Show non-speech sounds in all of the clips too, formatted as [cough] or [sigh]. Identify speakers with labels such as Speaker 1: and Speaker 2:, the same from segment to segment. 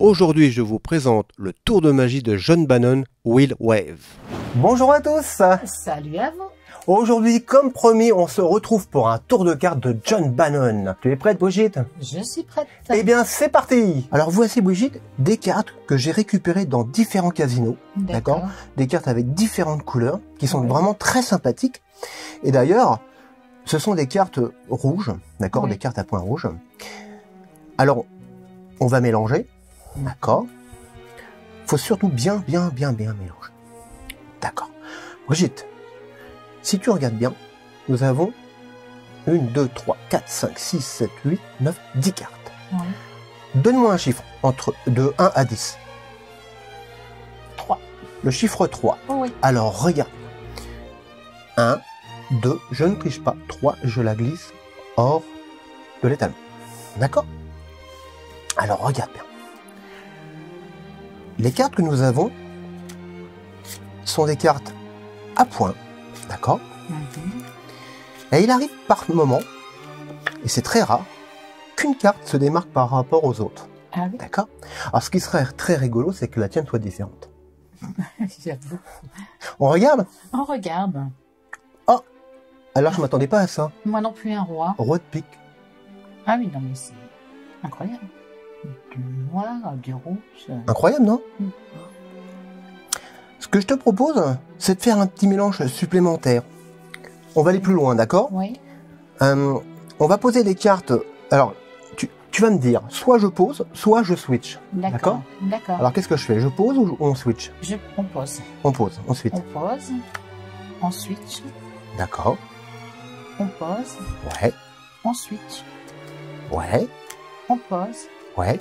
Speaker 1: Aujourd'hui, je vous présente le tour de magie de John Bannon, Will Wave.
Speaker 2: Bonjour à tous
Speaker 3: Salut à vous
Speaker 2: Aujourd'hui, comme promis, on se retrouve pour un tour de cartes de John Bannon. Tu es prête, Brigitte?
Speaker 3: Je suis prête.
Speaker 2: Eh bien, c'est parti Alors voici, Brigitte, des cartes que j'ai récupérées dans différents casinos. D'accord Des cartes avec différentes couleurs, qui sont
Speaker 3: Ouais.
Speaker 2: vraiment très sympathiques. Et d'ailleurs, ce sont des cartes rouges, d'accord?
Speaker 3: Oui.
Speaker 2: Des cartes à points rouges. Alors, on va mélanger, d'accord Faut surtout bien, bien, bien, bien mélanger. D'accord. Brigitte, si tu regardes bien, nous avons 1, 2, 3, 4, 5, 6, 7, 8, 9, 10 cartes.
Speaker 3: Ouais.
Speaker 2: Donne-moi un chiffre entre de 1 à 10.
Speaker 3: 3.
Speaker 2: Le chiffre 3.
Speaker 3: Oh oui.
Speaker 2: Alors regarde. 1, 2, je ne triche pas. 3, je la glisse hors de l'étalon. D'accord? Alors regarde bien. Les cartes que nous avons sont des cartes à points. D'accord
Speaker 3: Mhm.
Speaker 2: Et il arrive par moment, et c'est très rare, qu'une carte se démarque par rapport aux autres.
Speaker 3: Ah oui,
Speaker 2: D'accord Alors ce qui serait très rigolo, c'est que la tienne soit différente. [laughs]
Speaker 3: j'avoue.
Speaker 2: On regarde
Speaker 3: On regarde.
Speaker 2: Alors je m'attendais pas à ça.
Speaker 3: Moi non plus un roi.
Speaker 2: Roi de pique.
Speaker 3: Ah oui, non mais c'est incroyable. Du noir, du rouge.
Speaker 2: Incroyable, non
Speaker 3: Mm.
Speaker 2: Ce que je te propose, c'est de faire un petit mélange supplémentaire. On va aller plus loin, d'accord
Speaker 3: Oui.
Speaker 2: Euh, On va poser des cartes. Alors, tu, tu vas me dire, soit je pose, soit je switch. D'accord.
Speaker 3: D'accord. D'accord.
Speaker 2: Alors qu'est-ce que je fais? Je pose ou on switch?
Speaker 3: Je, on pose.
Speaker 2: On pose, ensuite.
Speaker 3: On pose. On switch.
Speaker 2: D'accord.
Speaker 3: On pose.
Speaker 2: Ouais,
Speaker 3: On switch.
Speaker 2: ouais,
Speaker 3: On pose.
Speaker 2: Ouais.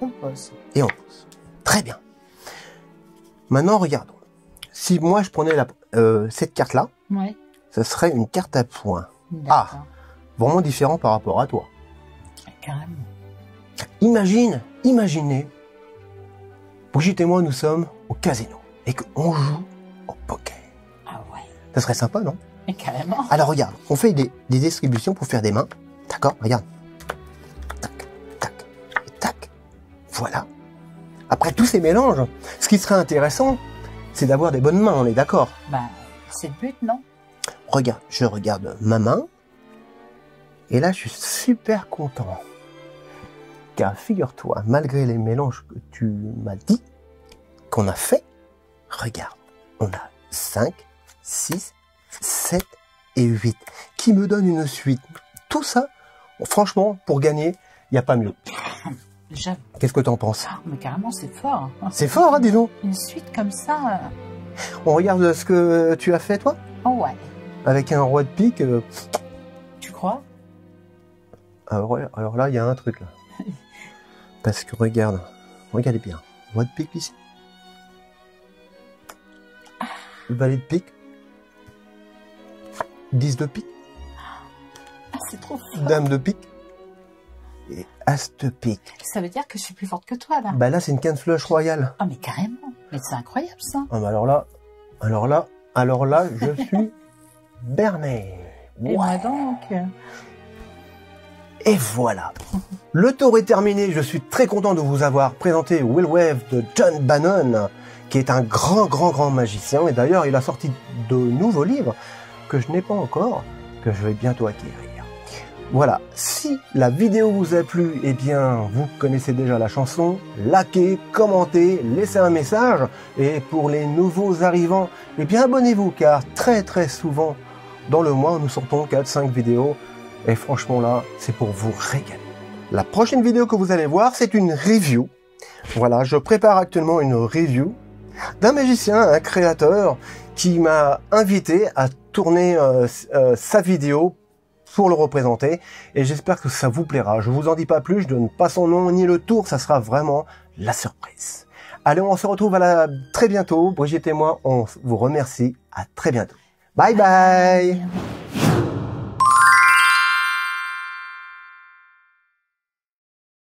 Speaker 3: On pose.
Speaker 2: et on pose. Très bien. Maintenant, regardons. Si moi je prenais la, euh, cette carte-là, ce serait une carte à points.
Speaker 3: D'accord.
Speaker 2: Vraiment différent par rapport à toi.
Speaker 3: Carrément.
Speaker 2: Imagine, imaginez, Brigitte et moi, nous sommes au casino et qu'on joue au poker.
Speaker 3: Ah ouais.
Speaker 2: Ça serait sympa, non?
Speaker 3: Carrément.
Speaker 2: Alors regarde, on fait des, des distributions pour faire des mains. D'accord? Regarde. Voilà. Après tous ces mélanges, ce qui serait intéressant, c'est d'avoir des bonnes mains, on est d'accord
Speaker 3: Bah, c'est le but, non?
Speaker 2: Regarde, je regarde ma main. Et là, je suis super content. Car figure-toi, malgré les mélanges que tu m'as dit, qu'on a fait, regarde, on a 5, 6, 7 et 8, qui me donnent une suite. Tout ça, franchement, pour gagner, il n'y a pas mieux.
Speaker 3: J'avoue.
Speaker 2: Qu'est-ce que t'en penses
Speaker 3: Ah, mais carrément, c'est fort.
Speaker 2: C'est fort, hein, dis donc
Speaker 3: Une suite comme ça.
Speaker 2: On regarde ce que tu as fait, toi
Speaker 3: euh, Oh ouais.
Speaker 2: Avec un roi de pique. euh,
Speaker 3: Tu crois?
Speaker 2: Alors, ouais, alors là, il y a un truc là. [laughs] Parce que regarde, regardez bien. Roi de pique ici. Valet de pique. 10 de pique.
Speaker 3: Ah, c'est trop fort.
Speaker 2: Dame de pique. Et.
Speaker 3: Ça veut dire que je suis plus forte que toi, là.
Speaker 2: Bah là, c'est une quinte flush royale.
Speaker 3: Ah, mais carrément. Mais c'est incroyable, ça.
Speaker 2: Ah, bah alors là, alors là, alors là, je [laughs] suis berné.
Speaker 3: Et moi donc?
Speaker 2: Et voilà. Le tour est terminé. Je suis très content de vous avoir présenté Will Wave de John Bannon, qui est un grand, grand, grand magicien. Et d'ailleurs, il a sorti de nouveaux livres que je n'ai pas encore, que je vais bientôt acquérir. Voilà. Si la vidéo vous a plu, eh bien, vous connaissez déjà la chanson. Likez, commentez, laissez un message. Et pour les nouveaux arrivants, eh bien, abonnez-vous, car très, très souvent, dans le mois, nous sortons 4-5 vidéos. Et franchement là, c'est pour vous régaler. La prochaine vidéo que vous allez voir, c'est une review. Voilà, je prépare actuellement une review d'un magicien, un créateur, qui m'a invité à tourner euh, euh, sa vidéo pour le représenter. Et j'espère que ça vous plaira. Je vous en dis pas plus, je donne pas son nom ni le tour, ça sera vraiment la surprise. Allez, on se retrouve à la très bientôt. Brigitte et moi, on vous remercie. À très bientôt. bye. bye.